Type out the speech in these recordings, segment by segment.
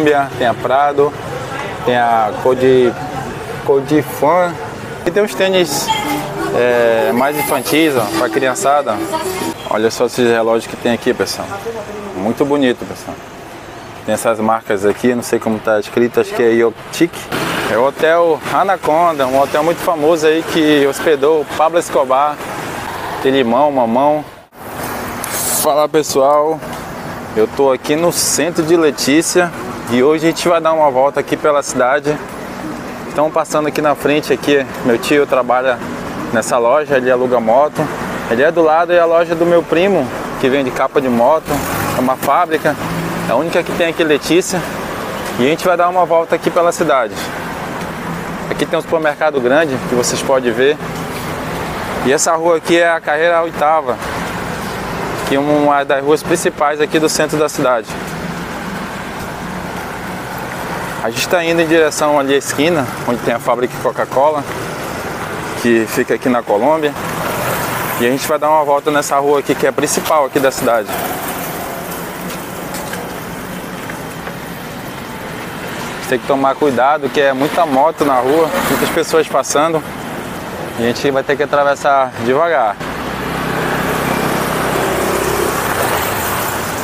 Colômbia, tem a Prado, tem a Code, Codifan e tem os tênis é, mais infantis, para criançada. Olha só esses relógios que tem aqui, pessoal. Muito bonito, pessoal. Tem essas marcas aqui, não sei como está escrito, acho que é Yotic. É o Hotel Anaconda, um hotel muito famoso aí que hospedou Pablo Escobar, tem limão, mamão. Fala pessoal, eu tô aqui no centro de Letícia e hoje a gente vai dar uma volta aqui pela cidade. Estamos passando aqui na frente aqui, meu tio trabalha nessa loja, ele aluga moto. Ele é do lado e a loja do meu primo, que vende capa de moto, é uma fábrica, é a única que tem aqui Letícia. E a gente vai dar uma volta aqui pela cidade. Aqui tem um supermercado grande que vocês podem ver. E essa rua aqui é a carreira oitava, que é uma das ruas principais aqui do centro da cidade. A gente está indo em direção ali à esquina, onde tem a fábrica Coca-Cola, que fica aqui na Colômbia. E a gente vai dar uma volta nessa rua aqui, que é a principal aqui da cidade. tem que tomar cuidado, que é muita moto na rua, muitas pessoas passando. E a gente vai ter que atravessar devagar.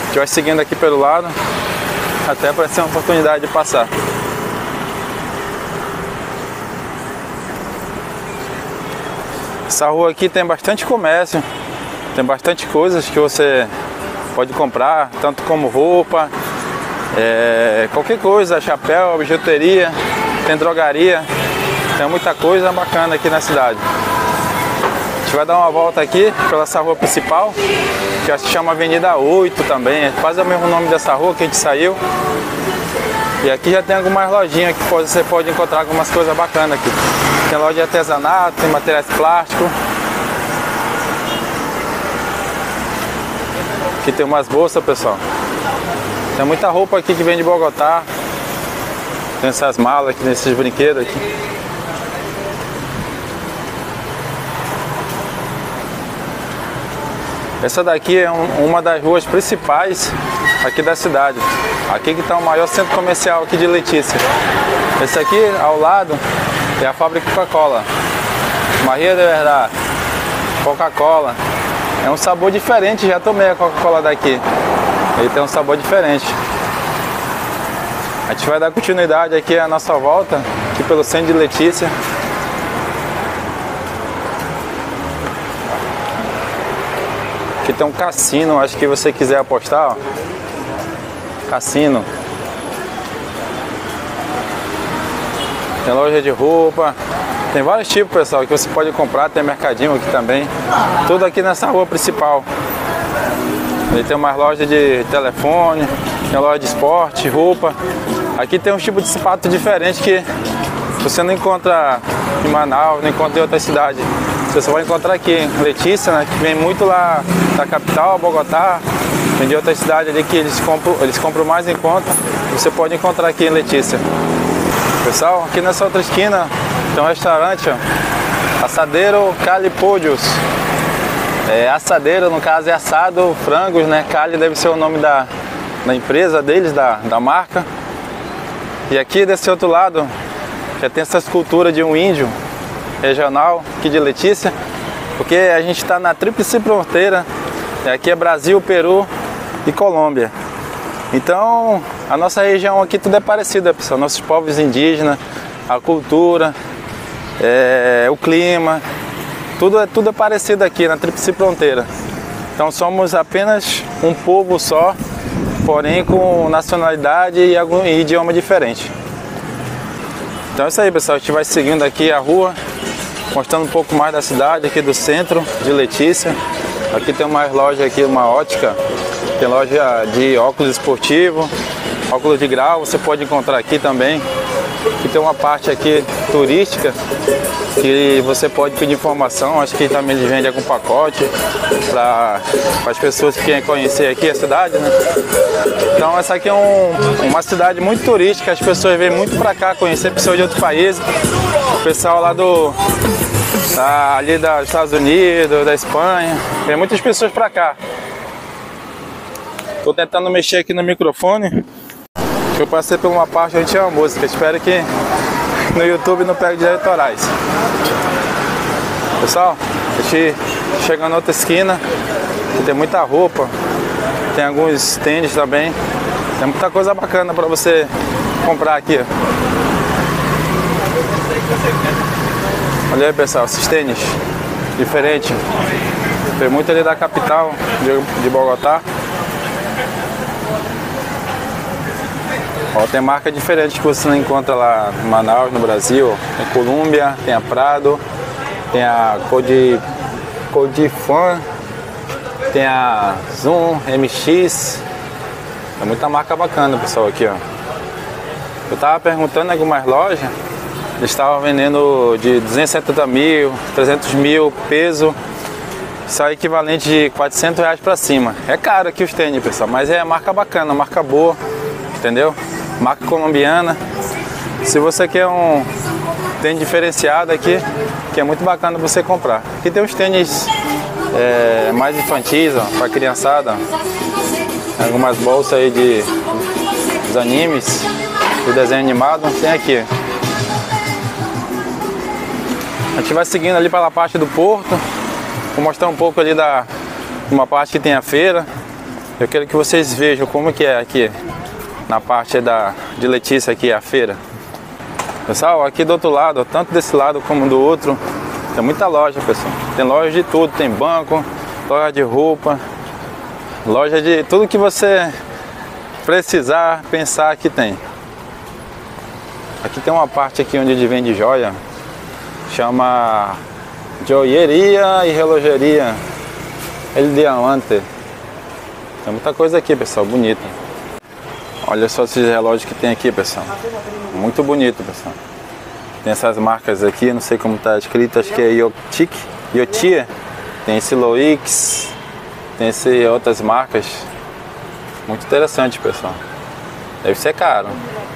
A gente vai seguindo aqui pelo lado, até para ser uma oportunidade de passar. Essa rua aqui tem bastante comércio, tem bastante coisas que você pode comprar, tanto como roupa, é, qualquer coisa, chapéu, bijuteria, tem drogaria, tem muita coisa bacana aqui na cidade. A gente vai dar uma volta aqui pela essa rua principal, que se chama Avenida 8 também, é quase o mesmo nome dessa rua que a gente saiu. E aqui já tem algumas lojinhas que você pode encontrar algumas coisas bacanas aqui. Tem loja de artesanato, tem materiais plásticos. Aqui tem umas bolsas, pessoal. Tem muita roupa aqui que vem de Bogotá. Tem essas malas aqui, nesses brinquedos aqui. Essa daqui é um, uma das ruas principais aqui da cidade. Aqui que está o maior centro comercial aqui de Letícia. Esse aqui ao lado é a fábrica Coca-Cola. Maria de Verdade. Coca-Cola. É um sabor diferente, já tomei a Coca-Cola daqui. Ele tem um sabor diferente. A gente vai dar continuidade aqui à nossa volta, aqui pelo centro de Letícia. Tem um cassino, acho que você quiser apostar, ó. Cassino. Tem loja de roupa. Tem vários tipos, pessoal, que você pode comprar. Tem mercadinho aqui também. Tudo aqui nessa rua principal. Ele tem uma loja de telefone, tem loja de esporte, roupa. Aqui tem um tipo de sapato diferente que você não encontra em Manaus, não encontra em outra cidade. Você vai encontrar aqui Letícia, né, que vem muito lá da capital, Bogotá, vem de outra cidade ali que eles compram, eles compram mais em conta. Você pode encontrar aqui em Letícia. Pessoal, aqui nessa outra esquina tem um restaurante, ó, Assadeiro Calipódios. É, assadeiro, no caso, é assado frangos, né? Cali deve ser o nome da, da empresa deles, da, da marca. E aqui desse outro lado já tem essa escultura de um índio regional aqui de Letícia, porque a gente está na tríplice fronteira. Aqui é Brasil, Peru e Colômbia. Então a nossa região aqui tudo é parecido, pessoal. Nossos povos indígenas, a cultura, é, o clima, tudo é, tudo é parecido aqui na Tríplice Fronteira. Então somos apenas um povo só, porém com nacionalidade e, algum, e idioma diferente. Então é isso aí pessoal, a gente vai seguindo aqui a rua, mostrando um pouco mais da cidade aqui do centro de Letícia. Aqui tem uma loja aqui, uma ótica, tem loja de óculos esportivos, óculos de grau, você pode encontrar aqui também. Aqui tem uma parte aqui turística que você pode pedir informação, acho que também eles vendem algum pacote para as pessoas que querem conhecer aqui a cidade, né? Então essa aqui é um, uma cidade muito turística, as pessoas vêm muito para cá conhecer pessoas de outros países, o pessoal lá do da, ali dos Estados Unidos, da Espanha, vem muitas pessoas para cá. Estou tentando mexer aqui no microfone Eu passei por uma parte onde tinha uma música. Espero que no YouTube não pegue direitos autorais. Pessoal, a gente chega na outra esquina, tem muita roupa, tem alguns tênis também. Tem muita coisa bacana para você comprar aqui. Olha aí pessoal, esses tênis diferente. Tem muito ali da capital de, de Bogotá. Ó, tem marca diferente que você não encontra lá em Manaus, no Brasil. Tem Columbia, tem a Prado, tem a Code, Codifan, tem a Zoom, MX. É muita marca bacana, pessoal, aqui, ó. Eu tava perguntando em algumas lojas, eles estavam vendendo de 270 mil, 300 mil, peso. Isso é equivalente de 400 reais pra cima. É caro aqui os tênis, pessoal, mas é marca bacana, marca boa, entendeu? marca colombiana. Se você quer um tênis diferenciado aqui, que é muito bacana você comprar. Aqui tem os tênis é, mais infantis, para criançada. Algumas bolsas aí de dos animes, do desenho animado, tem aqui. A gente vai seguindo ali pela parte do porto. Vou mostrar um pouco ali da uma parte que tem a feira. Eu quero que vocês vejam como que é aqui na parte da, de Letícia aqui, a feira. Pessoal, aqui do outro lado, tanto desse lado como do outro, tem muita loja, pessoal. Tem loja de tudo, tem banco, loja de roupa, loja de tudo que você precisar pensar que tem. Aqui tem uma parte aqui onde vende joia, chama joieria e relogeria El Diamante. Tem muita coisa aqui, pessoal, bonita. Olha só esses relógios que tem aqui, pessoal. Muito bonito, pessoal. Tem essas marcas aqui, não sei como está escrito, acho que é Yotik, Yotia. Tem esse Loix, tem esse outras marcas. Muito interessante, pessoal. Deve ser caro.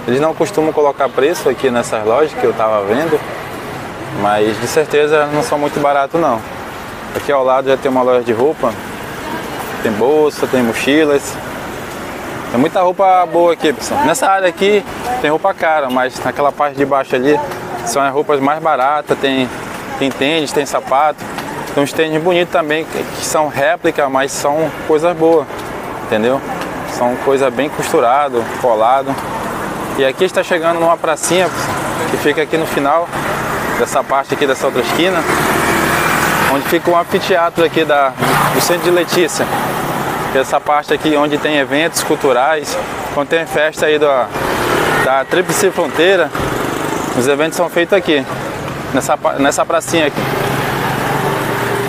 Eles não costumam colocar preço aqui nessas lojas que eu estava vendo, mas de certeza não são muito baratos não. Aqui ao lado já tem uma loja de roupa, tem bolsa, tem mochilas, tem muita roupa boa aqui, pessoal. Nessa área aqui tem roupa cara, mas naquela parte de baixo ali são as roupas mais baratas, tem, tem tênis, tem sapato. Tem uns tênis bonitos também, que, que são réplica, mas são coisas boas, entendeu? São coisa bem costurado, colado. E aqui está chegando numa pracinha que fica aqui no final dessa parte aqui dessa outra esquina, onde fica o anfiteatro aqui da, do centro de Letícia essa parte aqui onde tem eventos culturais, quando tem festa aí da, da Tríplice Fronteira, os eventos são feitos aqui, nessa, nessa pracinha aqui.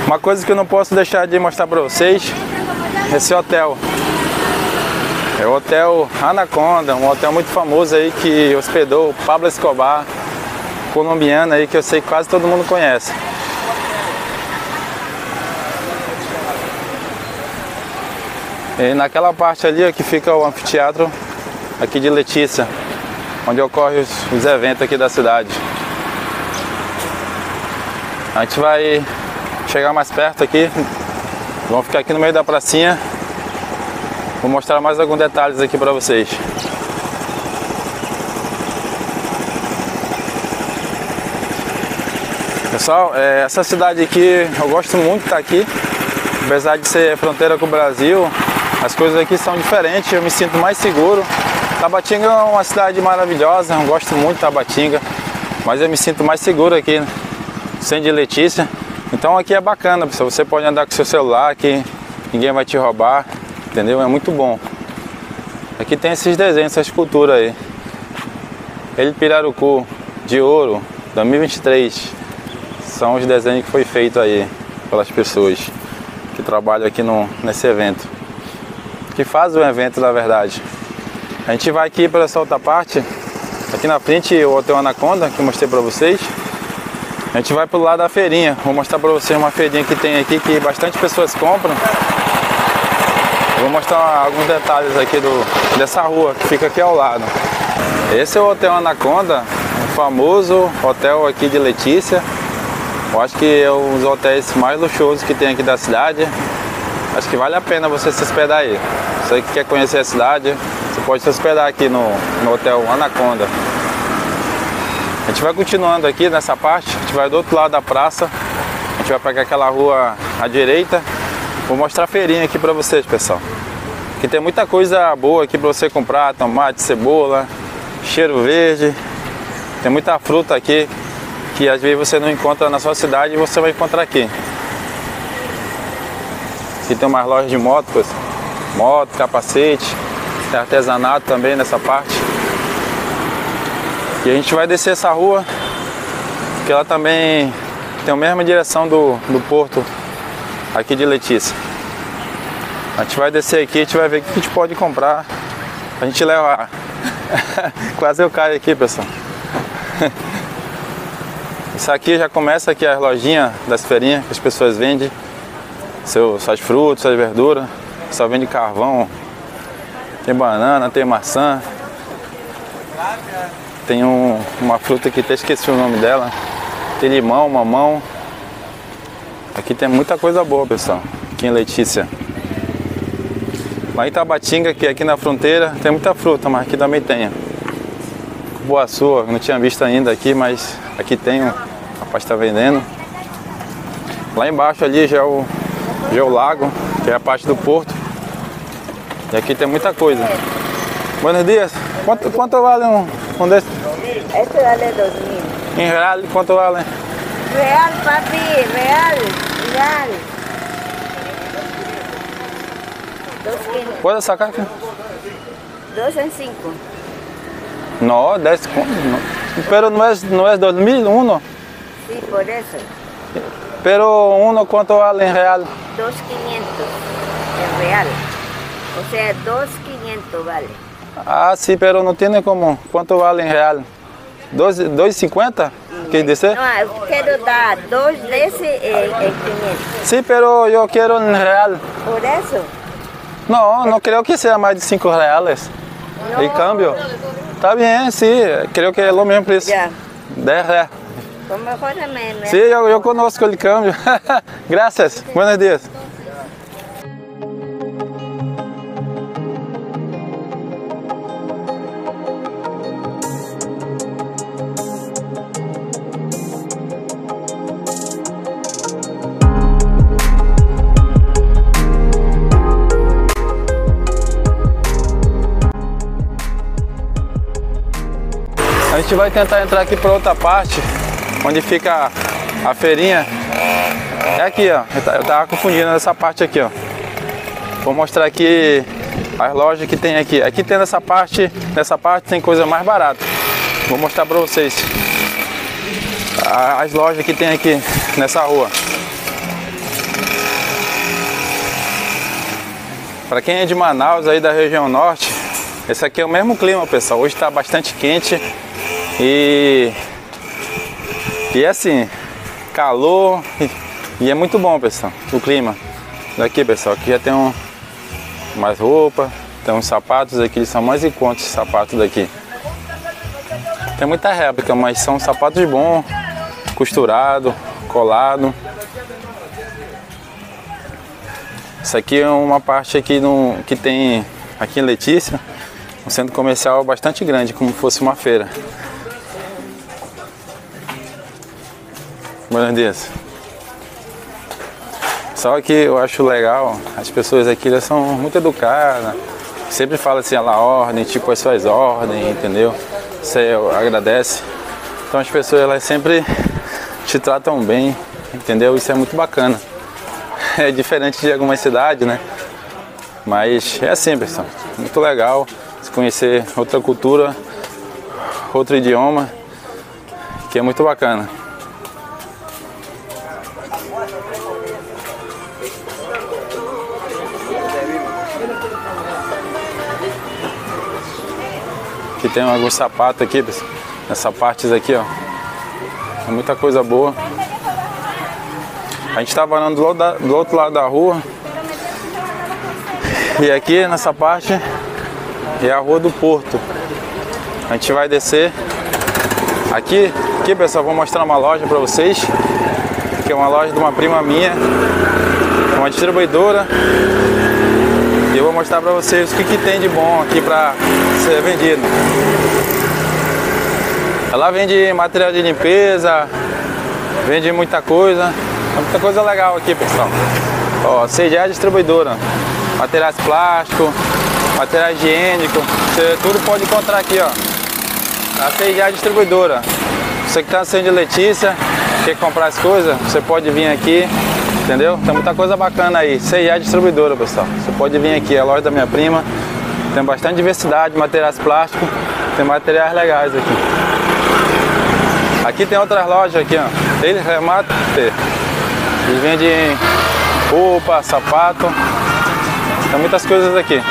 Uma coisa que eu não posso deixar de mostrar para vocês, esse hotel. É o Hotel Anaconda, um hotel muito famoso aí que hospedou Pablo Escobar, colombiano aí que eu sei que quase todo mundo conhece. E naquela parte ali que fica o anfiteatro aqui de Letícia, onde ocorrem os, os eventos aqui da cidade. A gente vai chegar mais perto aqui, vamos ficar aqui no meio da pracinha. Vou mostrar mais alguns detalhes aqui para vocês. Pessoal, é, essa cidade aqui eu gosto muito de estar aqui, apesar de ser fronteira com o Brasil, as coisas aqui são diferentes, eu me sinto mais seguro. Tabatinga é uma cidade maravilhosa, eu gosto muito de Tabatinga, mas eu me sinto mais seguro aqui, sem de Letícia. Então aqui é bacana, pessoal. Você pode andar com seu celular aqui, ninguém vai te roubar, entendeu? É muito bom. Aqui tem esses desenhos, essa escultura aí. Ele Pirarucu de ouro 2023. São os desenhos que foi feito aí pelas pessoas que trabalham aqui no, nesse evento que faz o evento na verdade. A gente vai aqui para essa outra parte, aqui na frente o Hotel Anaconda, que eu mostrei para vocês. A gente vai pro lado da feirinha, vou mostrar para vocês uma feirinha que tem aqui que bastante pessoas compram. vou mostrar alguns detalhes aqui do, dessa rua que fica aqui ao lado. Esse é o Hotel Anaconda, um famoso hotel aqui de Letícia. Eu acho que é um dos hotéis mais luxuosos que tem aqui da cidade. Acho que vale a pena você se hospedar aí. Você que quer conhecer a cidade, você pode se hospedar aqui no, no hotel Anaconda. A gente vai continuando aqui nessa parte, a gente vai do outro lado da praça. A gente vai pegar aquela rua à direita. Vou mostrar a feirinha aqui pra vocês, pessoal. Que tem muita coisa boa aqui pra você comprar, tomate, cebola, cheiro verde. Tem muita fruta aqui que às vezes você não encontra na sua cidade e você vai encontrar aqui. Aqui tem umas lojas de moto, pessoal. moto, capacete, artesanato também nessa parte. E a gente vai descer essa rua, que ela também tem a mesma direção do, do porto aqui de Letícia. A gente vai descer aqui, a gente vai ver o que a gente pode comprar. A gente levar. Quase eu caio aqui, pessoal. Isso aqui já começa aqui as lojinhas das feirinhas que as pessoas vendem. Seu, suas frutas, suas verduras. Só vende carvão. Tem banana, tem maçã. Tem um, uma fruta que até esqueci o nome dela. Tem limão, mamão. Aqui tem muita coisa boa, pessoal. Aqui em Letícia. Lá em Tabatinga, que é aqui na fronteira, tem muita fruta, mas aqui também tem. Sua, não tinha visto ainda aqui, mas aqui tem, o rapaz está vendendo. Lá embaixo ali já é, o, já é o lago, que é a parte do porto. E aqui tem muita coisa. Buenos dias. Quanto, quanto vale um, um desses? Este vale dos mil. Em real, quanto vale? Real, papi, real, real. Pode sacar aqui? dos en cinco. No, 10 con- no. Pero no es, no es 2001. Sí, por eso. Pero uno, ¿cuánto vale en real? Dos quinientos en real. O sea, dos quinientos vale. Ah, sí, pero no tiene como. ¿Cuánto vale en real? ¿Dos- ¿2.50? ¿Qué dice? No, quiero dar dos de ese en, en 500. Sí, pero yo quiero en real. Por eso. No, no creo que sea más de 5 reales. No. ¿Y cambio? Está bien, sí, creo que es lo mismo precio. Ya. 10 reales. Sí, yo, yo conozco el cambio. Gracias, buenos días. A gente vai tentar entrar aqui para outra parte, onde fica a feirinha. É aqui, ó. Eu ta- Eu tava confundindo essa parte aqui, ó. Vou mostrar aqui as lojas que tem aqui. Aqui tem nessa parte, nessa parte tem coisa mais barata. Vou mostrar para vocês as lojas que tem aqui nessa rua. Para quem é de Manaus aí da região norte, esse aqui é o mesmo clima, pessoal. Hoje está bastante quente e e é assim, calor e, e é muito bom, pessoal, o clima. Daqui, pessoal, aqui já tem um, mais roupa, tem uns sapatos aqui, eles são mais em conta esses sapatos daqui. Tem muita réplica, mas são sapatos bons, costurado, colado. Isso aqui é uma parte aqui no, que tem aqui em Letícia, um centro comercial bastante grande, como fosse uma feira. Dias. Só que eu acho legal, as pessoas aqui elas são muito educadas, sempre falam assim, a ordem, tipo as suas ordens, entendeu? Você agradece. Então as pessoas elas sempre te tratam bem, entendeu? Isso é muito bacana. É diferente de algumas cidades, né? Mas é assim, pessoal. Muito legal se conhecer outra cultura, outro idioma, que é muito bacana. Aqui tem alguns sapatos aqui. Nessa parte aqui, ó. Tem muita coisa boa. A gente tá varando do, da- do outro lado da rua. E aqui nessa parte é a rua do Porto. A gente vai descer. Aqui, aqui pessoal, vou mostrar uma loja para vocês. Que é uma loja de uma prima minha. Uma distribuidora. E eu vou mostrar para vocês o que, que tem de bom aqui para ser vendido. Ela vende material de limpeza, vende muita coisa. É muita coisa legal aqui, pessoal. Ó, CG é distribuidora. Materiais plásticos, material higiênico, você tudo pode encontrar aqui, ó. A CG é distribuidora. Você que está sendo de Letícia, quer comprar as coisas, você pode vir aqui, entendeu? Tem muita coisa bacana aí. CIA Distribuidora, pessoal. Você pode vir aqui, é a loja da minha prima. Tem bastante diversidade de materiais plásticos, tem materiais legais aqui. Aqui tem outras lojas aqui, ó. Eles rematam, eles vendem roupa, sapato. Tem muitas coisas aqui.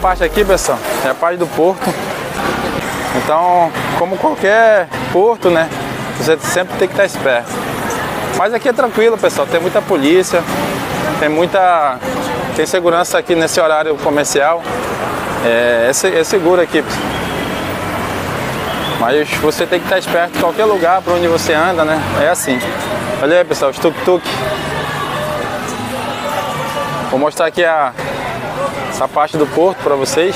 Parte aqui, pessoal, é a parte do porto. Então, como qualquer porto, né? Você sempre tem que estar esperto. Mas aqui é tranquilo, pessoal. Tem muita polícia, tem muita. Tem segurança aqui nesse horário comercial. É, é, é seguro aqui. Mas você tem que estar esperto em qualquer lugar para onde você anda, né? É assim. Olha aí, pessoal, os tuk-tuk. Vou mostrar aqui a, essa parte do porto para vocês.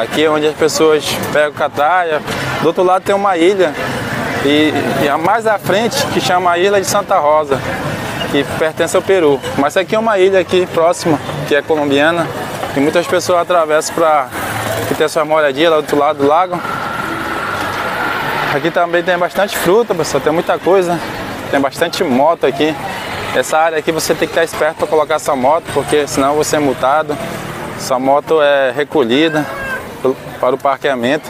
Aqui é onde as pessoas pegam catraia. Do outro lado tem uma ilha e, e mais à frente que chama a Ilha de Santa Rosa, que pertence ao Peru. Mas aqui é uma ilha aqui próxima, que é colombiana, e muitas pessoas atravessam para tem sua moradia lá do outro lado do lago. Aqui também tem bastante fruta, pessoal, tem muita coisa. Tem bastante moto aqui. Essa área aqui você tem que estar esperto para colocar sua moto, porque senão você é multado. Sua moto é recolhida para o parqueamento,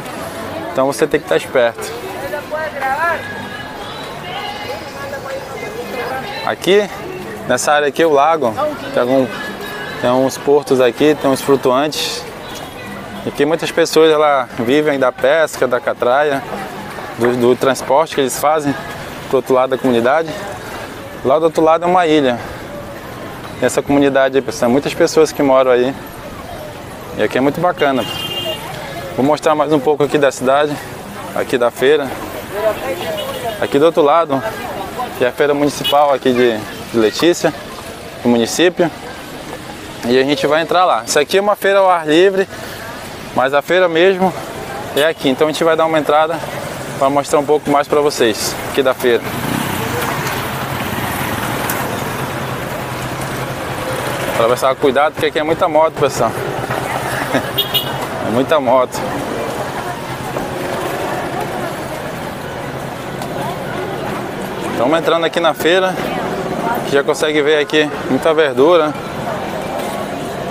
então você tem que estar esperto. Aqui, nessa área aqui, o lago, tem, algum, tem uns portos aqui, tem uns flutuantes. Aqui muitas pessoas ela, vivem da pesca, da catraia, do, do transporte que eles fazem para o outro lado da comunidade. Lá do outro lado é uma ilha. Essa comunidade aí, pessoal, muitas pessoas que moram aí. E aqui é muito bacana. Vou mostrar mais um pouco aqui da cidade, aqui da feira. Aqui do outro lado, que é a feira municipal aqui de, de Letícia, do município. E a gente vai entrar lá. Isso aqui é uma feira ao ar livre, mas a feira mesmo é aqui. Então a gente vai dar uma entrada para mostrar um pouco mais para vocês aqui da feira. Atravessar cuidado porque aqui é muita moto, pessoal. é muita moto. Estamos entrando aqui na feira, já consegue ver aqui muita verdura.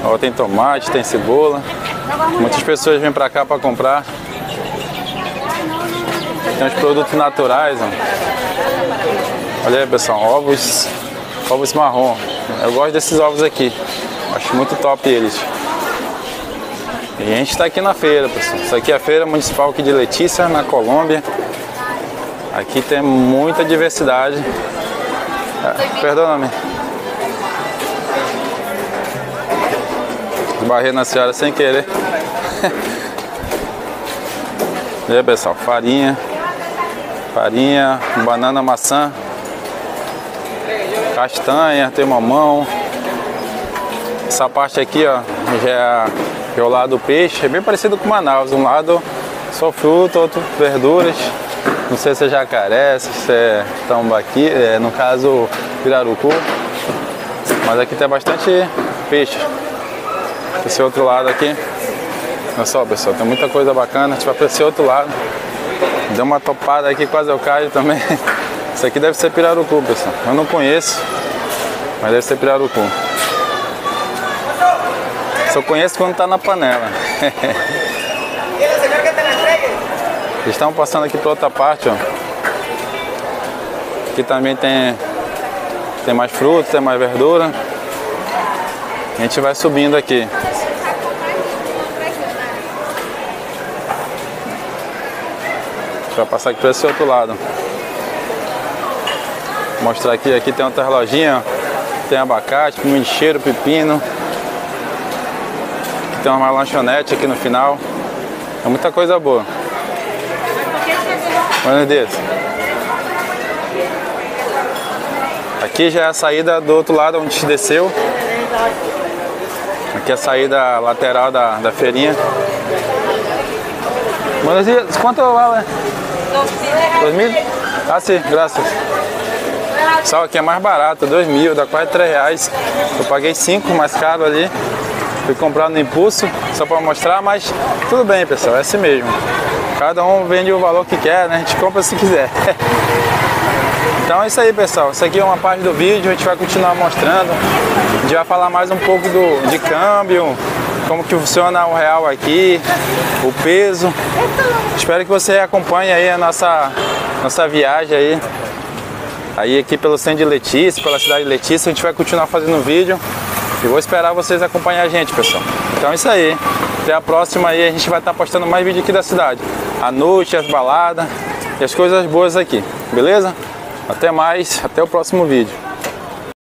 Ó, tem tomate, tem cebola. Muitas pessoas vêm para cá para comprar. Tem os produtos naturais, ó. Olha aí, pessoal, ovos, ovos marrom. Eu gosto desses ovos aqui. Acho muito top eles. E a gente está aqui na feira, pessoal. Isso aqui é a feira municipal aqui de Letícia, na Colômbia. Aqui tem muita diversidade. É, Perdona-me. Barrei na senhora sem querer. e aí, pessoal, farinha. Farinha, banana, maçã. Castanha, tem mamão. Essa parte aqui, ó, já é, é o lado do peixe, é bem parecido com Manaus. Um lado só fruta, outro verduras. Não sei se é jacaré, se é tambaqui, é, no caso pirarucu. Mas aqui tem bastante peixe. Esse outro lado aqui. Olha só pessoal, tem muita coisa bacana. A gente vai para esse outro lado. Deu uma topada aqui, quase eu caio também. Isso aqui deve ser pirarucu, pessoal. Eu não conheço, mas deve ser pirarucu. Só conheço quando tá na panela. Eles passando aqui para outra parte, ó. Aqui também tem tem mais fruta, tem mais verdura. A gente vai subindo aqui. Vai passar aqui para esse outro lado. Mostrar aqui, aqui tem outra lojinha, tem abacate, pimento de cheiro, pepino. Aqui tem uma lanchonete aqui no final. É muita coisa boa. Buenos dias. Aqui já é a saída do outro lado onde a gente desceu. Aqui é a saída lateral da, da feirinha. Buenos dias. Quanto vale? Dois mil? Ah, sim, graças. Sal aqui é mais barato, dois mil, dá quase três reais. Eu paguei cinco mais caro ali. Fui comprar no impulso, só para mostrar, mas tudo bem, pessoal, é assim mesmo. Cada um vende o valor que quer, né? A gente compra se quiser. Então é isso aí, pessoal. Isso aqui é uma parte do vídeo, a gente vai continuar mostrando. A gente vai falar mais um pouco do, de câmbio, como que funciona o real aqui, o peso. Espero que você acompanhe aí a nossa, nossa viagem aí. Aí aqui pelo centro de Letícia, pela cidade de Letícia, a gente vai continuar fazendo vídeo. E vou esperar vocês acompanhar a gente, pessoal. Então é isso aí. Até a próxima aí, a gente vai estar postando mais vídeo aqui da cidade. A noite, as baladas e as coisas boas aqui, beleza? Até mais, até o próximo vídeo.